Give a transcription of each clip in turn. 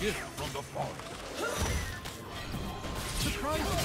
gift from the forest. Surprising.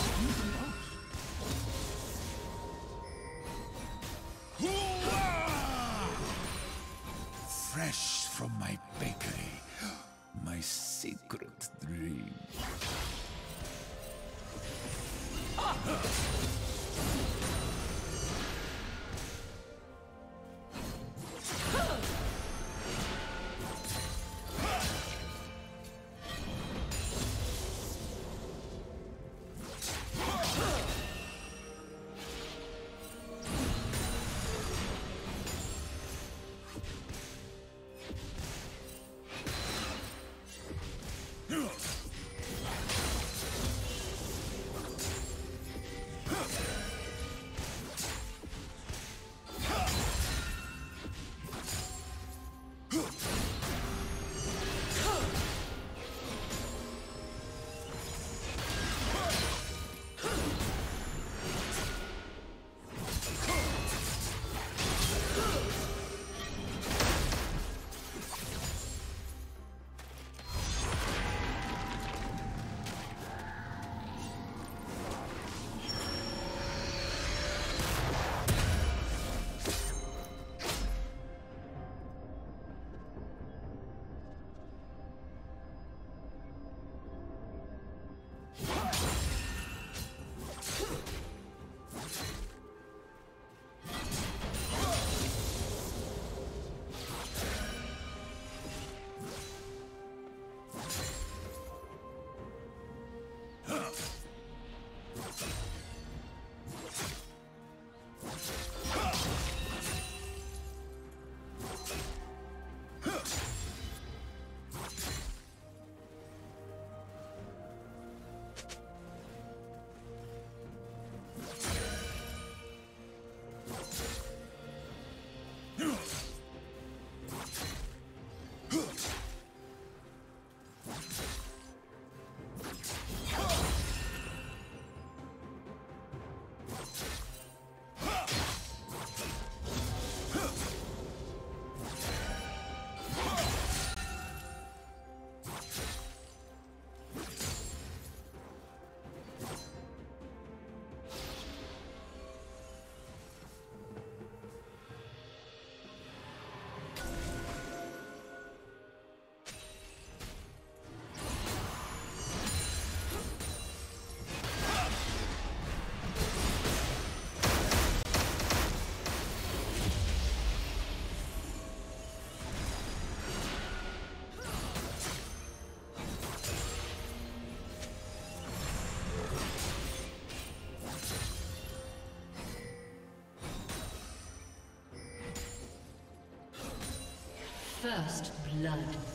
First blood.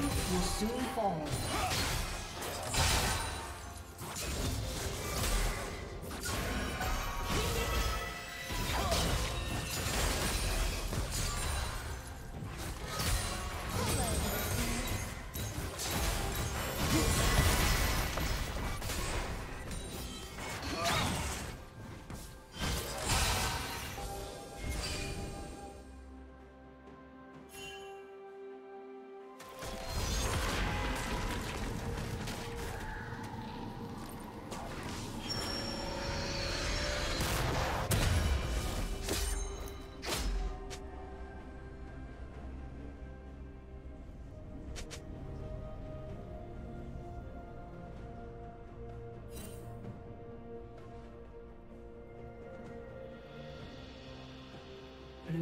Will soon fall.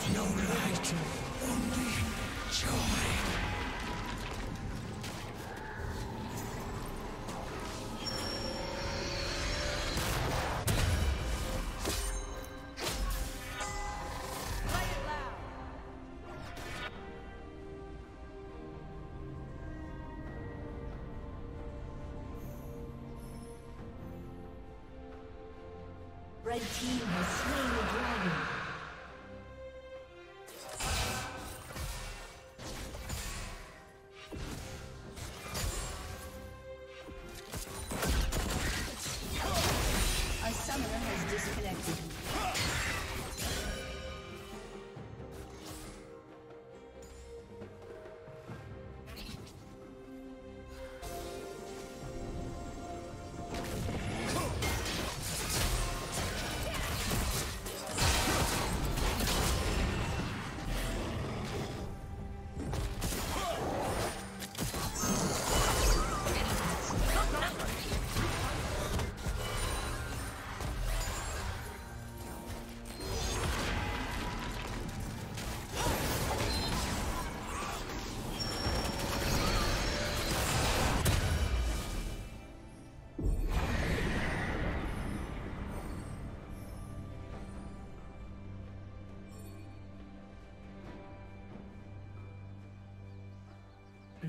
Red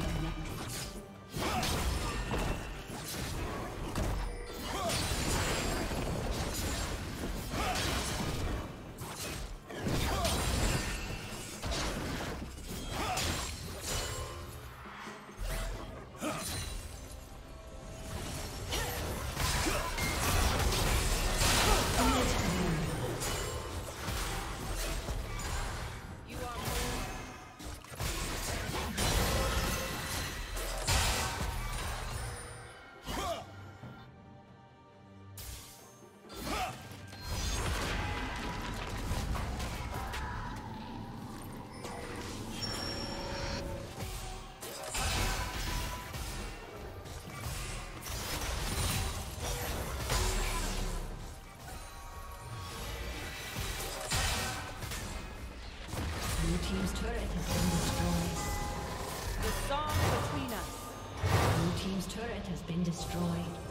Reconnected. Has been destroyed.